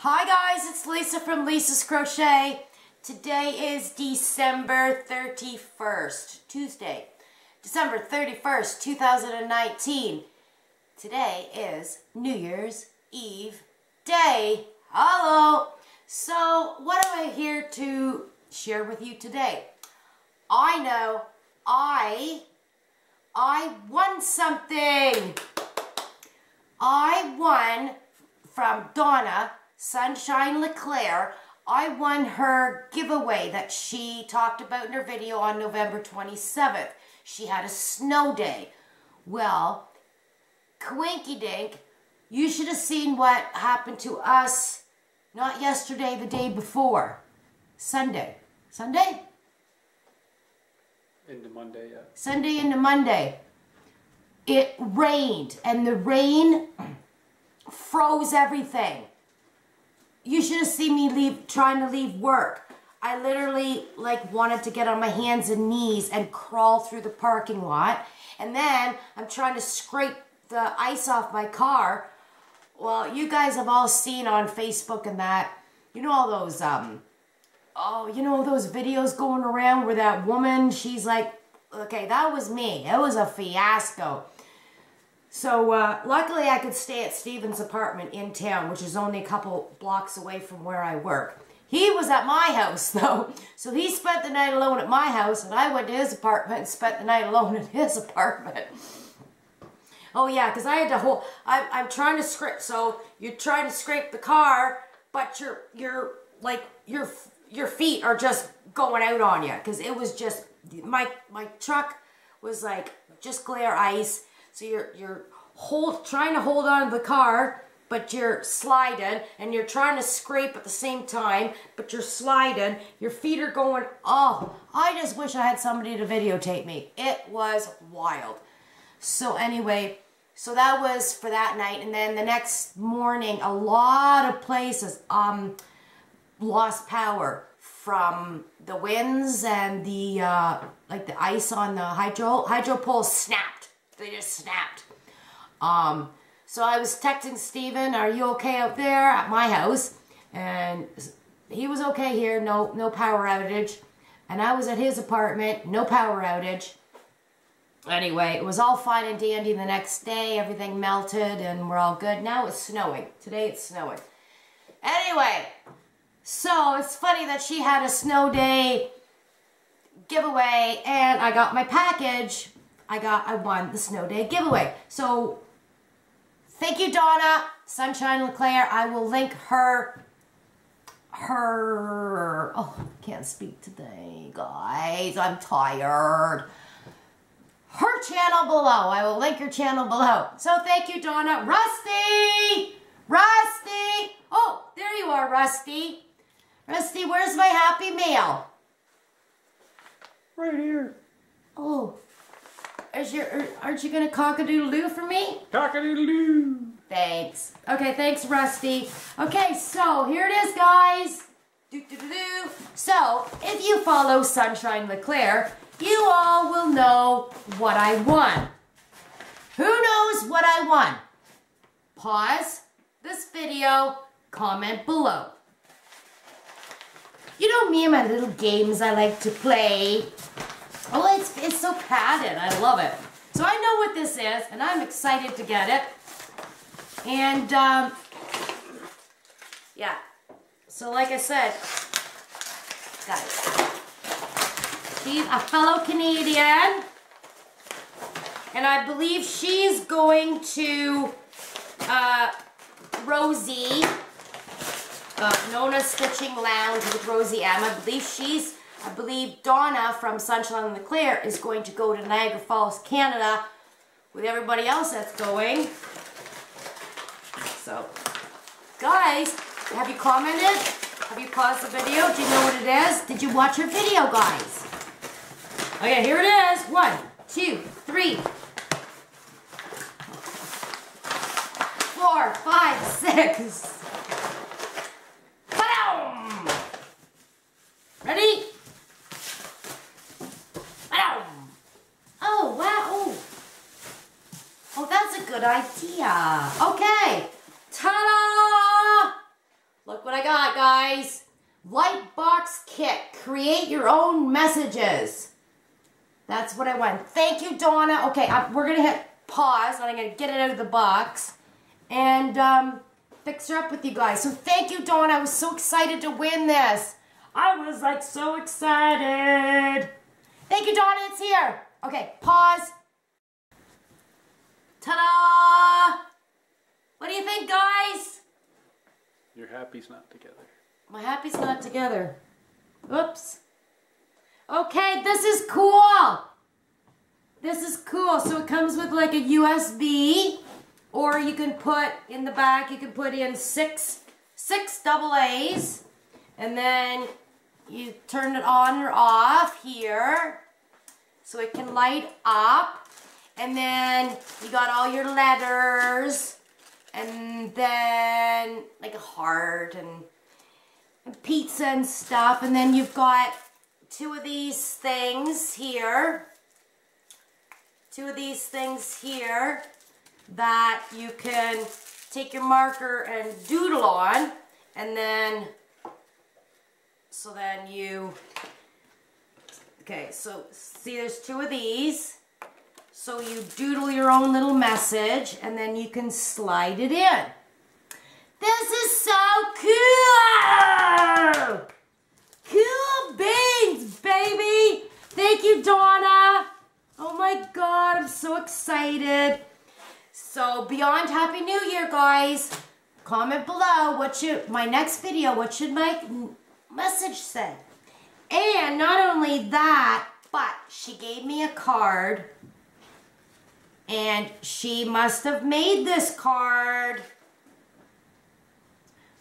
Hi guys, it's Lisa from Lisa's Crochet. Today is December 31st, Tuesday. December 31st, 2019. Today is New Year's Eve day. Hello! So, what am I here to share with you today? I know I I won something. I won from Donna Sunshine Leclair. I won her giveaway that she talked about in her video on November 27th. She had a snow day. Well, Quinky Dink, you should have seen what happened to us not yesterday, the day before. Sunday. Sunday? Into Monday, yeah. Sunday into Monday. It rained, and the rain froze everything. You should have seen me leave, trying to leave work. I literally like wanted to get on my hands and knees and crawl through the parking lot. And then I'm trying to scrape the ice off my car. Well, you guys have all seen on Facebook and that, you know all those um oh, you know those videos going around where that woman, she's like, okay, that was me. It was a fiasco. So uh, luckily I could stay at Steven's apartment in town, which is only a couple blocks away from where I work. He was at my house though, so he spent the night alone at my house and I went to his apartment and spent the night alone in his apartment. Oh yeah, because I had to hold, I'm, I'm trying to scrape, so you're trying to scrape the car, but you're, you're like, your your feet are just going out on you because it was just my my truck was like just glare ice so you're you're hold trying to hold on to the car but you're sliding and you're trying to scrape at the same time but you're sliding. Your feet are going oh i just wish i had somebody to videotape me. It was wild. So anyway so that was for that night and then the next morning a lot of places um lost power from the winds and the uh, like the ice on the hydro hydro poles snapped. They just snapped. Um, so I was texting Steven, are you okay out there at my house? And he was okay here, no no power outage. And I was at his apartment, no power outage. Anyway, it was all fine and dandy the next day. Everything melted and we're all good. Now it's snowing. Today it's snowing. Anyway, so it's funny that she had a snow day giveaway and I got my package. I got, I won the snow day giveaway. So thank you, Donna, Sunshine Leclair. I will link her, her, oh, can't speak today, guys. I'm tired. Her channel below. I will link your channel below. So thank you, Donna. Rusty! Rusty! Oh, there you are, Rusty. Rusty, where's my Happy Meal? Right here. Oh, is your, er, aren't you gonna cock-a-doodle-doo for me? Cock-a-doodle-doo. Thanks. Okay, thanks, Rusty. Okay, so here it is, guys. Doo -doo -doo -doo. So, if you follow Sunshine Leclair, you all will know what I won. Who knows what I won? Pause this video, comment below. You know me and my little games I like to play. Oh, it's, it's so padded. I love it. So I know what this is, and I'm excited to get it. And, um, yeah. So like I said, guys, she's a fellow Canadian. And I believe she's going to, uh, Rosie uh, Nonna Stitching Lounge with Rosie Em. I believe she's, I believe Donna from Sunshine and the Leclair is going to go to Niagara Falls, Canada with everybody else that's going. So, guys, have you commented? Have you paused the video? Do you know what it is? Did you watch her video, guys? Oh, okay, here it is. One, two, three, four, five, six. Ready? Oh, wow. Oh. oh, that's a good idea. Okay. Ta-da! Look what I got, guys. Lightbox kit. Create your own messages. That's what I want. Thank you, Donna. Okay, I, we're to hit pause, and I'm to get it out of the box and um, fix her up with you guys. So thank you, Donna. I was so excited to win this. I was, like, so excited. Thank you, Donna. It's here. Okay, pause. Ta-da! What do you think, guys? Your happy's not together. My happy's not together. Oops. Okay, this is cool. This is cool. So it comes with like a USB, or you can put in the back, you can put in six, six double A's, and then you turn it on or off here, so it can light up. And then you got all your letters, and then like a heart and and pizza and stuff. And then you've got two of these things here. Two of these things here that you can take your marker and doodle on. And then, so then you, okay, so see there's two of these. So you doodle your own little message and then you can slide it in. This is so cool! Cool beans, baby! Thank you, Donna. Oh my God, I'm so excited. So beyond Happy New Year, guys, comment below what should, my next video, what should my message say? And not only that, but she gave me a card and she must have made this card.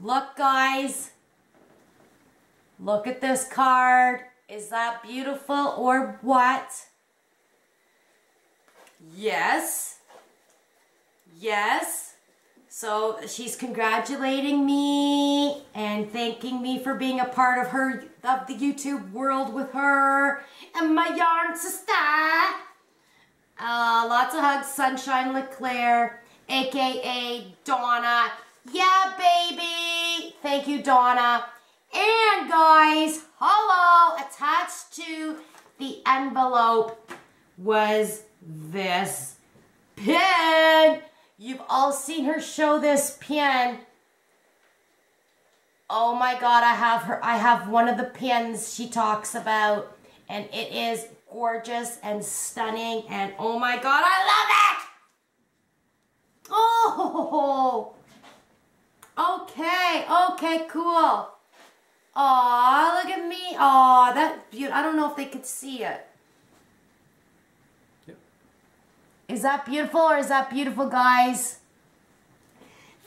Look, guys. Look at this card. Is that beautiful or what? Yes. Yes. So she's congratulating me and thanking me for being a part of her of the YouTube world with her and my yarn sister. Uh, lots of hugs, Sunshine Leclair, aka Donna. Yeah, baby. Thank you, Donna. And guys, hello, attached to the envelope was this pin. You've all seen her show this pin. Oh my God, I have her, I have one of the pins she talks about and it is gorgeous and stunning and oh my God, I love it! Oh, okay, okay, cool. Aw, look at me. Aw, that beautiful. I don't know if they could see it. Yep. Is that beautiful or is that beautiful, guys?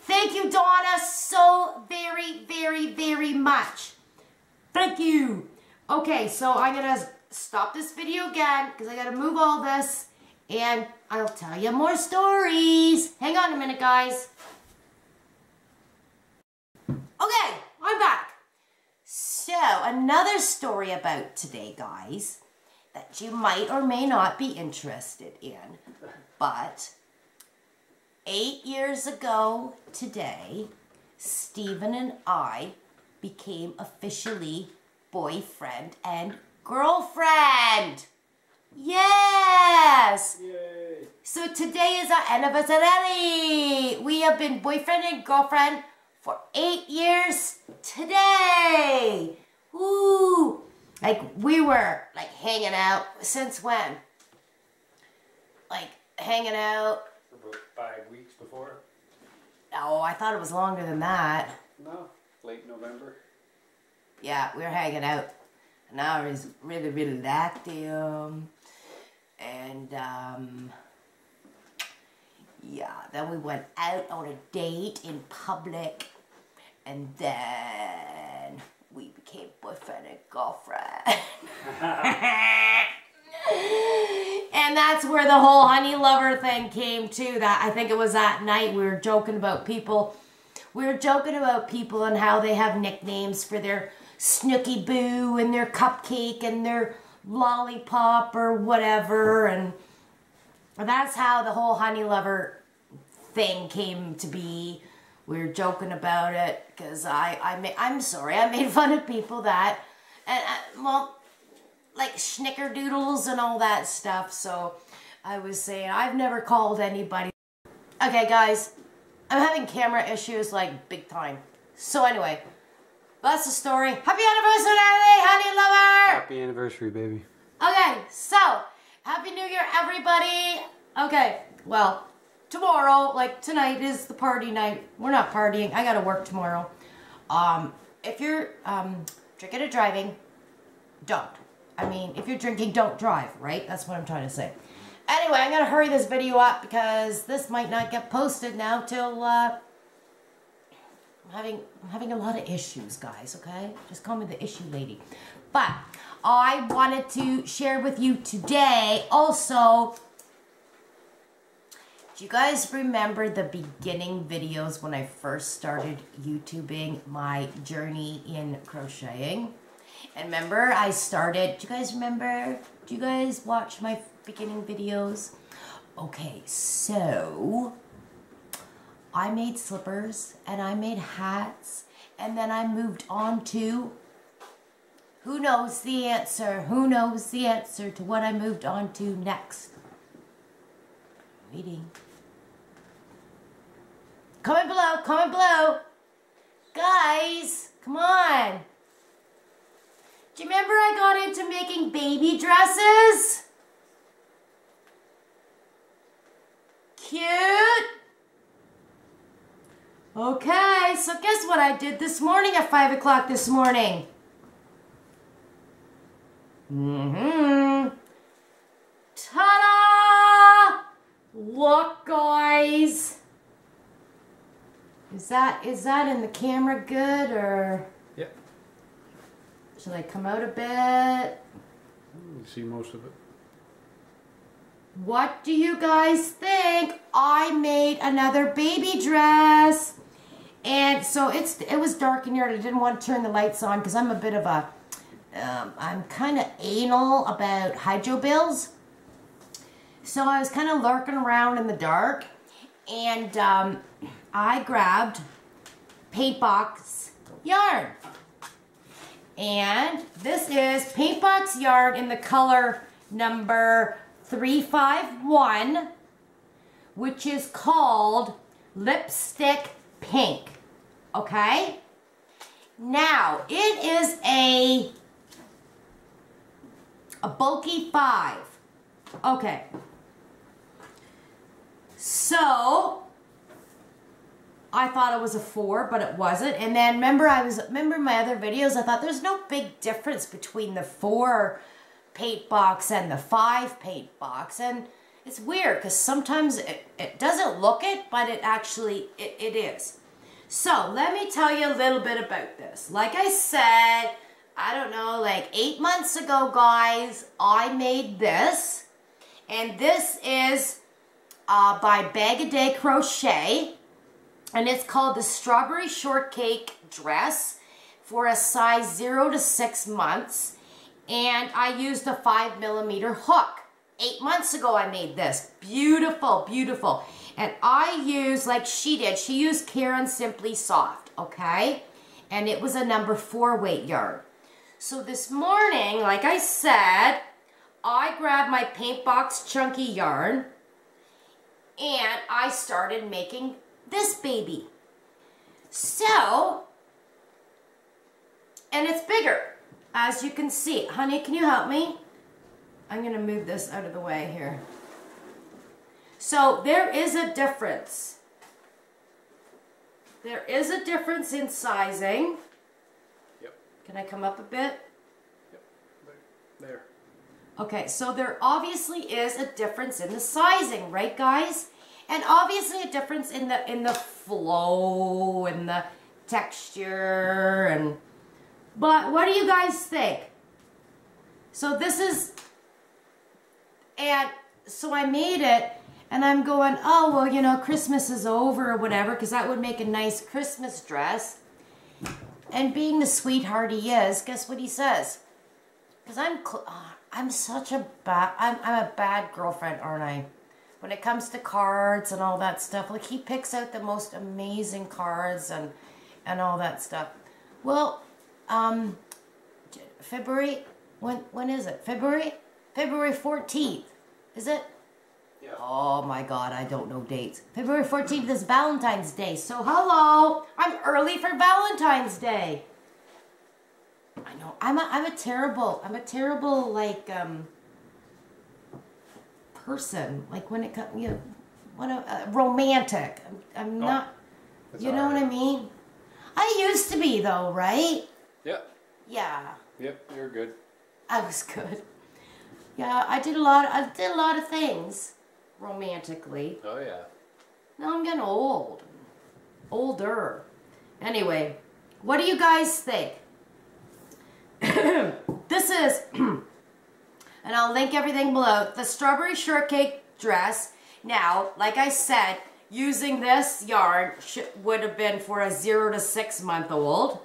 Thank you, Donna, so very, very, very much. Thank you. Okay, so I'm going to stop this video again because I got to move all this and I'll tell you more stories. Hang on a minute, guys. Okay, I'm back. So, another story about today, guys, that you might or may not be interested in. But eight years ago today, Stephen and I became officially boyfriend and girlfriend. Yes! Yay! So today is our anniversary. We have been boyfriend and girlfriend for eight years today. Woo! Like we were like hanging out since when? Like hanging out. About five weeks before? Oh, I thought it was longer than that. No, late November. Yeah, we were hanging out. And I was really, really him. And um yeah, then we went out on a date in public and then we became boyfriend and girlfriend. and that's where the whole honey lover thing came to that I think it was that night we were joking about people we were joking about people and how they have nicknames for their snooky boo and their cupcake and their lollipop or whatever and that's how the whole honey lover thing came to be we were joking about it because I, I I'm sorry, I made fun of people that, and uh, well, like schnickerdoodles and all that stuff. So I was saying I've never called anybody. Okay, guys, I'm having camera issues like big time. So anyway, that's the story. Happy anniversary, honey lover. Happy anniversary, baby. Okay, so happy New Year, everybody. Okay, well, tomorrow, like tonight, is the party night. We're not partying. I gotta work tomorrow. Um, if you're um, drinking or driving, don't. I mean, if you're drinking, don't drive. Right? That's what I'm trying to say. Anyway, I'm gonna hurry this video up because this might not get posted now till. Uh, I'm having I'm having a lot of issues, guys. Okay, just call me the issue lady. But I wanted to share with you today also. Do you guys remember the beginning videos when I first started YouTubing my journey in crocheting? And remember, I started. Do you guys remember? Do you guys watch my beginning videos? Okay, so I made slippers and I made hats and then I moved on to who knows the answer? Who knows the answer to what I moved on to next? Waiting. Comment below, comment below. Guys, come on. Do you remember I got into making baby dresses? Cute. Okay, so guess what I did this morning at 5 o'clock this morning? Mm-hmm. Ta-da! Look, guys. Is that is that in the camera good or Yep. should I come out a bit? You see most of it. What do you guys think? I made another baby dress. And so it's it was dark in here. I didn't want to turn the lights on because I'm a bit of a um, I'm kind of anal about hydro bills. So I was kind of lurking around in the dark, and um, I grabbed Paintbox yarn. And this is Paintbox yarn in the color number 351, which is called Lipstick Pink. Okay? Now, it is a a bulky five. Okay. So I thought it was a four, but it wasn't. And then remember I was remember my other videos, I thought there's no big difference between the four Paintbox and the five Paintbox. And it's weird because sometimes it, it doesn't look it, but it actually it, it is. So let me tell you a little bit about this. Like I said, I don't know, like eight months ago, guys, I made this. And this is uh, by Bag-O-Day Crochet. And it's called the Strawberry Shortcake Dress for a size 0 to 6 months. And I used a 5 millimeter hook. Eight months ago I made this. Beautiful, beautiful. And I used, like she did, she used Caron Simply Soft, okay? And it was a number 4 weight yarn. So this morning, like I said, I grabbed my Paintbox chunky yarn and I started making this baby. So, and it's bigger, as you can see. Honey, can you help me? I'm going to move this out of the way here. So there is a difference. There is a difference in sizing. Yep. Can I come up a bit? Yep. There. Okay, so there obviously is a difference in the sizing, right guys? And obviously a difference in the in the flow and the texture and but what do you guys think? So this is and so I made it and I'm going, oh well, you know, Christmas is over or whatever because that would make a nice Christmas dress. And being the sweetheart he is, guess what he says? Because I'm, ah, I'm such a bad, I'm, I'm a bad girlfriend, aren't I? when it comes to cards and all that stuff. Like he picks out the most amazing cards and and all that stuff. Well, um, February. When when is it? February. February fourteenth. Is it? Yeah. Oh my god, I don't know dates. February 14th is Valentine's Day. So hello, I'm early for Valentine's Day. I know. I'm a I'm a terrible I'm a terrible like um person. Like when it comes you know, what a uh, romantic. I'm, I'm Oh, not you know what I mean? I used to be though, right? Yep. Yeah. Yep. You're good. I was good. Yeah, I did a lot I did a lot of things romantically. Oh yeah. Now I'm getting old. Older. Anyway, what do you guys think? this is, and I'll link everything below, the strawberry shortcake dress. Now, like I said, using this yarn sh- would have been for a zero to six month old.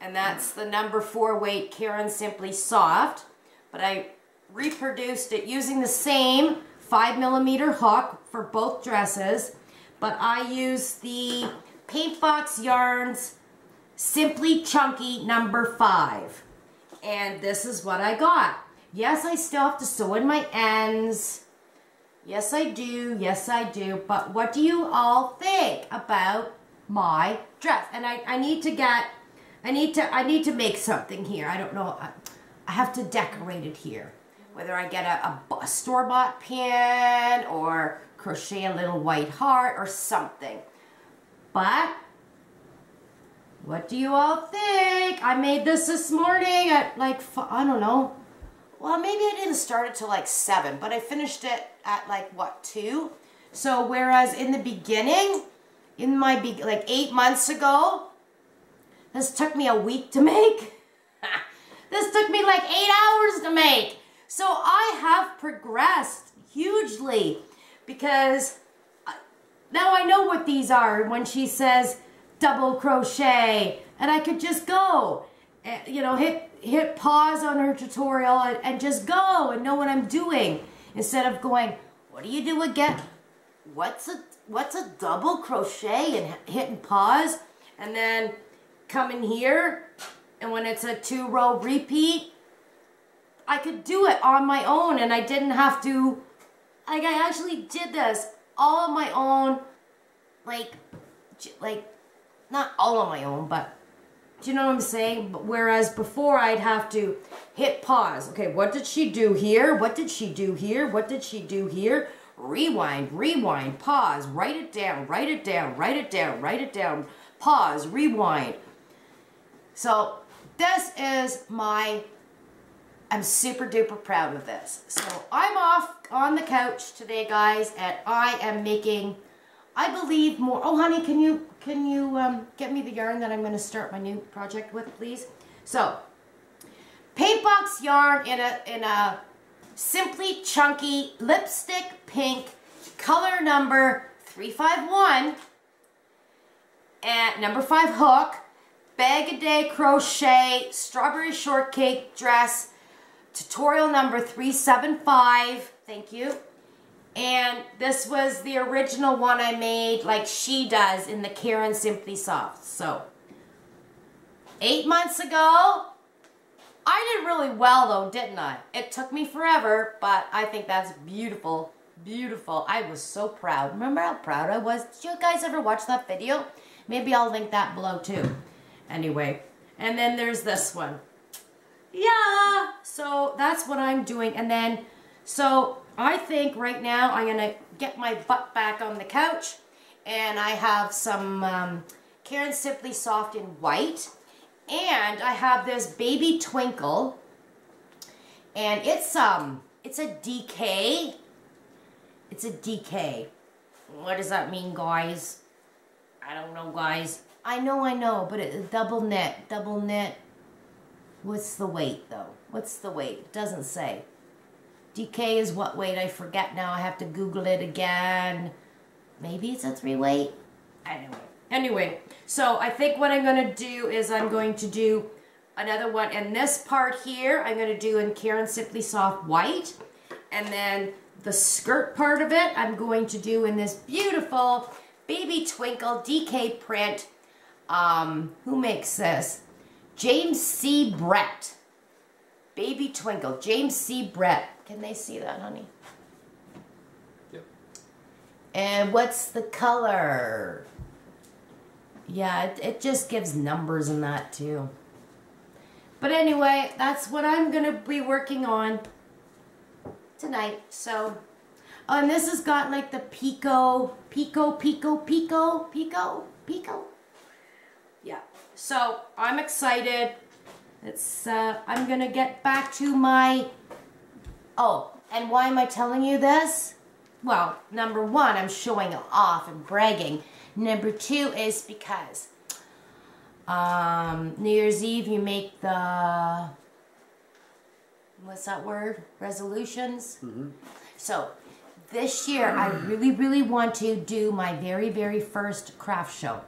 And that's the number four weight Caron Simply Soft. But I reproduced it using the same five millimeter hook for both dresses. But I use the Paintbox Yarns Simply Chunky number five. And this is what I got. Yes, I still have to sew in my ends. Yes, I do. Yes, I do. But what do you all think about my dress? And I, I need to get, I need to, I need to make something here. I don't know. I, I have to decorate it here. Whether I get a, a store-bought pin or crochet a little white heart or something. But what do you all think? I made this this morning at like, I don't know. Well, maybe I didn't start it till like 7, but I finished it at like, what, 2? So, whereas in the beginning, in my, be- like 8 months ago, this took me a week to make. this took me like 8 hours to make. So, I have progressed hugely because now I know what these are when she says double crochet and I could just go eh, you know hit hit pause on her tutorial and, and just go and know what I'm doing instead of going what do you do again what's a what's a double crochet and hitting pause and then coming here and when it's a two row repeat I could do it on my own and I didn't have to like I actually did this all on my own like like not all on my own but do you know what I'm saying? Whereas before I'd have to hit pause. Okay, what did she do here? What did she do here? What did she do here? Rewind, rewind, pause, write it down, write it down, write it down, write it down, pause, rewind. So this is my I'm super duper proud of this. So I'm off on the couch today, guys, and I am making, I believe more. Oh, honey, can you can you um, get me the yarn that I'm going to start my new project with, please? So, Paintbox yarn in a in a simply chunky lipstick pink color number 351 and number five hook Bag-O-Day Crochet strawberry shortcake dress tutorial number 375 thank you. And this was the original one I made like she does in the Caron Simply Soft. So eight months ago I did really well though didn't I? It took me forever but I think that's beautiful beautiful. I was so proud. Remember how proud I was? Did you guys ever watch that video? Maybe I'll link that below too anyway and then there's this one. Yeah so that's what i'm doing and then so i think right now i'm gonna get my butt back on the couch and i have some um, Caron simply soft in white and i have this baby twinkle and it's um it's a dk it's a dk what does that mean guys? I don't know guys i know i know but it double knit double knit What's the weight though? What's the weight? It doesn't say. DK is what weight? I forget now. I have to Google it again. Maybe it's a three weight. Anyway. Anyway, so I think what I'm to do is I'm going to do another one. And this part here, I'm to do in Caron Simply Soft White. And then the skirt part of it, I'm going to do in this beautiful Baby Twinkle DK print. Um, who makes this? James C. Brett. Baby Twinkle, James C. Brett. Can they see that, honey? Yep. And what's the color? Yeah, it, it just gives numbers in that too. But anyway, that's what I'm going to be working on tonight. So, oh, and this has got like the Picot, Picot, Picot, Picot, Picot, Picot. So, I'm excited. It's, uh, I'm going to get back to my, oh, and why am I telling you this? Well, number one, I'm showing off and bragging. Number two is because um, New Year's Eve you make the what's that word? Resolutions. Mm-hmm. So this year I really, really want to do my very, very first craft show,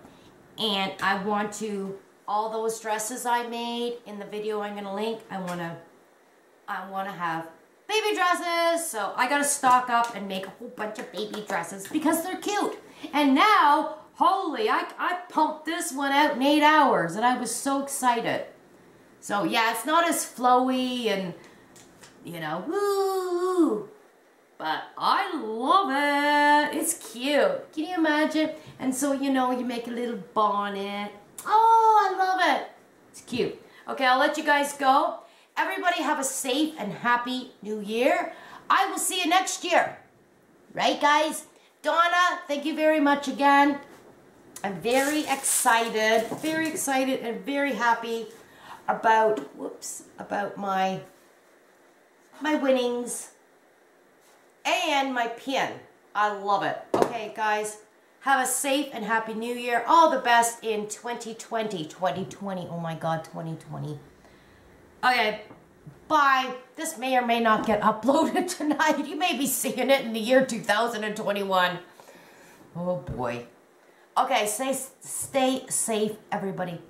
and I want to all those dresses I made in the video I'm gonna link. I wanna, I wanna have baby dresses. So I gotta stock up and make a whole bunch of baby dresses because they're cute. And now, holy, I, I pumped this one out in eight hours and I was so excited. So yeah, it's not as flowy and, you know, woo, but I love it. It's cute. Can you imagine? And so, you know, you make a little bonnet. Oh, I love it. It's cute. Okay, I'll let you guys go. Everybody have a safe and happy new year. I will see you next year. Right, guys? Donna, thank you very much again. I'm very excited, very excited and very happy about, whoops, about my, my winnings and my pin. I love it. Okay, guys, have a safe and happy new year. All the best in 2020. 2020. Oh my God, 2020. Okay, bye. This may or may not get uploaded tonight. You may be seeing it in the year 2021. Oh boy. Okay, stay, stay safe, everybody.